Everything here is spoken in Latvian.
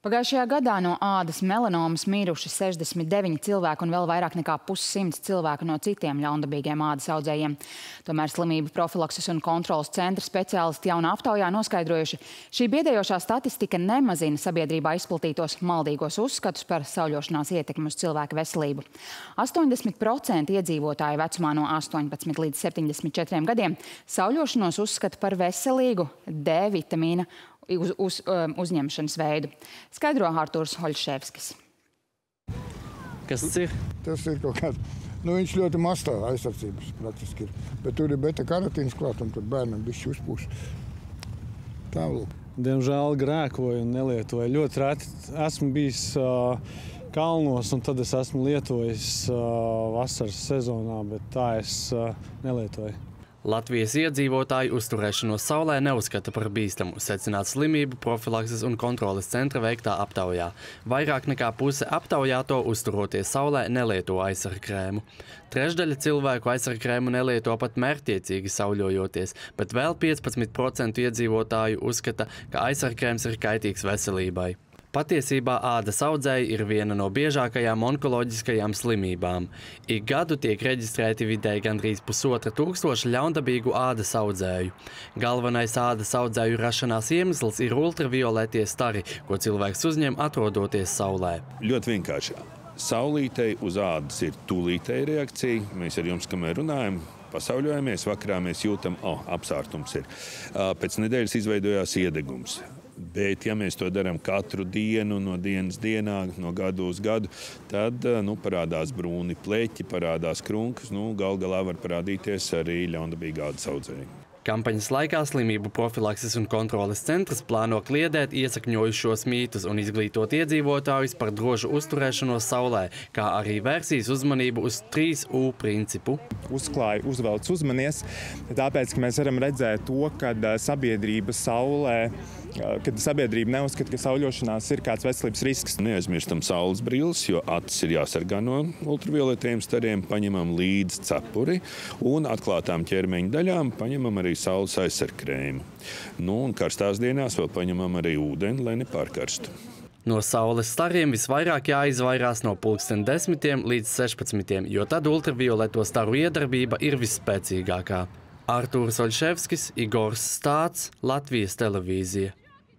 Pagājušajā gadā no ādas melanomas miruši 69 cilvēki un vēl vairāk nekā pussimts cilvēku no citiem ļaundabīgiem ādas audzējiem. Tomēr slimību profilakses un kontrolas centra speciālisti jaunā aptaujā noskaidrojuši, šī biedējošā statistika nemazina sabiedrībā izplatītos maldīgos uzskatus par sauļošanās ietekmi uz cilvēku veselību. 80% iedzīvotāju vecumā no 18 līdz 74 gadiem sauļošanos uzskata par veselīgu D vitamīna uz, uz, um, uzņemšanas veidu. Skaidro Artūrs Hoļševskis. Kas tas ir? Tas ir kaut kāds. Nu, viņš ļoti maz tā aizsardzības praktiski ir. Bet tur ir beta karotīns klāt, un tur bērnam bišķi uzpūš. Tā lūk. Diemžēl grēkoju un nelietoju. Ļoti reti esmu bijis uh, kalnos, un tad es esmu lietojis uh, vasaras sezonā, bet tā es uh, nelietoju. Latvijas iedzīvotāji uzturēšanos saulē neuzskata par bīstamu, secināt slimību profilakses un kontroles centra veiktā aptaujā. Vairāk nekā puse aptaujāto uzturoties saulē nelieto aizsargkrēmu. Trešdaļa cilvēku aizsargkrēmu nelieto pat mērķtiecīgi sauļojoties, bet vēl 15% iedzīvotāju uzskata, ka aizsargkrēms ir kaitīgs veselībai. Patiesībā ādas audzēji ir viena no biežākajām onkoloģiskajām slimībām. Ik gadu tiek reģistrēti vidēji gandrīz pusotra tūkstoša ļaundabīgu ādas audzēju. Galvenais ādas audzēju rašanās iemesls ir ultravioletie stari, ko cilvēks uzņem atrodoties saulē. Ļoti vienkārši. Saulītei uz ādas ir tūlītēja reakcija. Mēs ar jums, kamēr runājam, pasauļojamies, vakarā mēs jūtam, oh, apsārtums ir. Pēc nedēļas izveidojās iedegums. Bet, ja mēs to darām katru dienu, no dienas dienā, no gada uz gadu, tad nu, parādās brūni pleķi, parādās krunkas. Nu, Galu galā var parādīties arī ļaundabīga ādas audzēja. Kampaņas laikā slimību profilakses un kontroles centrs plāno kliedēt iesakņojušos mītus un izglītot iedzīvotājus par drošu uzturēšanos saulē, kā arī vērsīs uzmanību uz 3U principu. Uzklāja, uzvelc uzmanies, tāpēc, ka mēs varam redzēt to, ka sabiedrība saulē kad sabiedrība neuzskata, ka sauļošanās ir kāds veselības risks. Neaizmirstam saules brilles, jo acis ir jāsargā no ultravioletiem stariem. Paņemam līdzi cepuri un atklātām ķermeņa daļām paņemam arī saules aizsargkrēmu. Nu, un karstās dienās vēl paņemam arī ūdeni, lai nepārkarstu. No saules stariem visvairāk jāizvairās no pulksten 10 līdz 16, jo tad ultravioleto staru iedarbība ir visspēcīgākā. Artūrs Oļševskis, Igors Stāts, Latvijas televīzija.